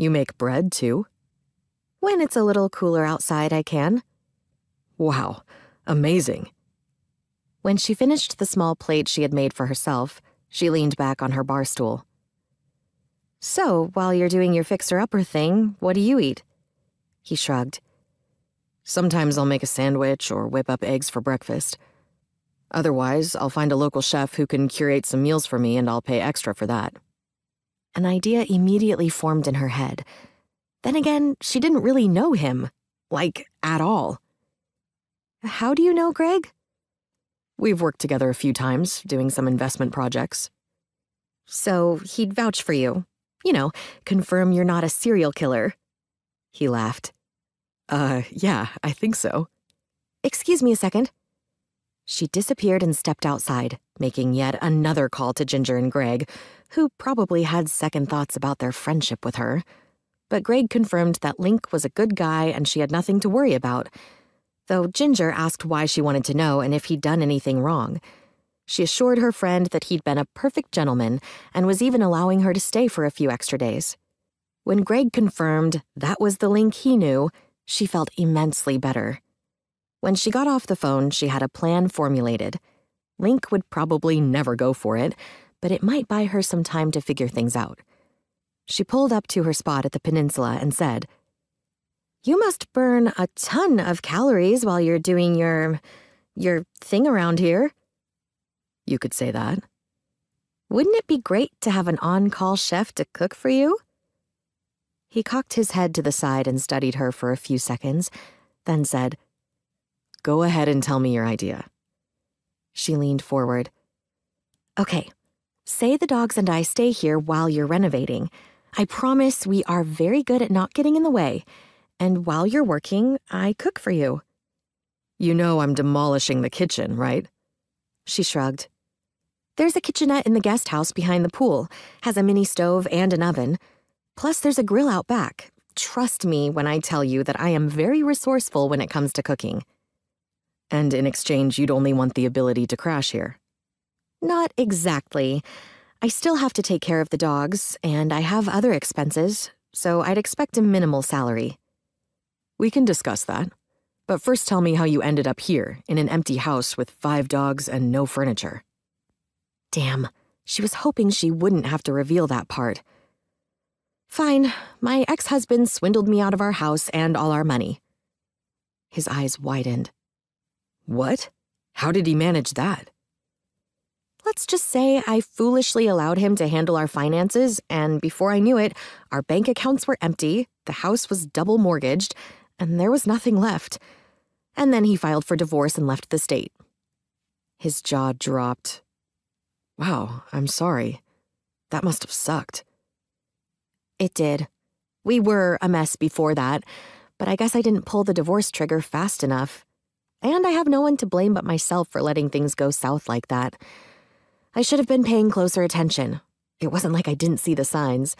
You make bread too? When it's a little cooler outside, I can. Wow, amazing. When she finished the small plate she had made for herself, she leaned back on her bar stool. So, while you're doing your fixer upper thing, what do you eat? He shrugged. Sometimes I'll make a sandwich or whip up eggs for breakfast. Otherwise, I'll find a local chef who can curate some meals for me and I'll pay extra for that. An idea immediately formed in her head. Then again, she didn't really know him. Like, at all. How do you know Greg? We've worked together a few times, doing some investment projects. So he'd vouch for you. You know, confirm you're not a serial killer. He laughed. Uh, yeah, I think so. Excuse me a second. She disappeared and stepped outside, making yet another call to Ginger and Greg, who probably had second thoughts about their friendship with her. But Greg confirmed that Linc was a good guy and she had nothing to worry about, though Ginger asked why she wanted to know and if he'd done anything wrong. She assured her friend that he'd been a perfect gentleman and was even allowing her to stay for a few extra days. When Greg confirmed that was the Linc he knew, she felt immensely better. When she got off the phone, she had a plan formulated. Linc would probably never go for it, but it might buy her some time to figure things out. She pulled up to her spot at the peninsula and said, You must burn a ton of calories while you're doing your. your thing around here. You could say that. Wouldn't it be great to have an on call chef to cook for you? He cocked his head to the side and studied her for a few seconds, then said, Go ahead and tell me your idea. She leaned forward. Okay, say the dogs and I stay here while you're renovating. I promise we are very good at not getting in the way. And while you're working, I cook for you. You know I'm demolishing the kitchen, right? She shrugged. There's a kitchenette in the guest house behind the pool, has a mini stove and an oven. Plus, there's a grill out back. Trust me when I tell you that I am very resourceful when it comes to cooking. And in exchange, you'd only want the ability to crash here. Not exactly. I still have to take care of the dogs, and I have other expenses, so I'd expect a minimal salary. We can discuss that. But first tell me how you ended up here, in an empty house with five dogs and no furniture. Damn, she was hoping she wouldn't have to reveal that part. Fine, my ex husband swindled me out of our house and all our money. His eyes widened. What? How did he manage that? Let's just say I foolishly allowed him to handle our finances, and before I knew it, our bank accounts were empty, the house was double mortgaged, and there was nothing left. And then he filed for divorce and left the state. His jaw dropped. Wow, I'm sorry. That must have sucked. It did. We were a mess before that, but I guess I didn't pull the divorce trigger fast enough. And I have no one to blame but myself for letting things go south like that. I should have been paying closer attention. It wasn't like I didn't see the signs.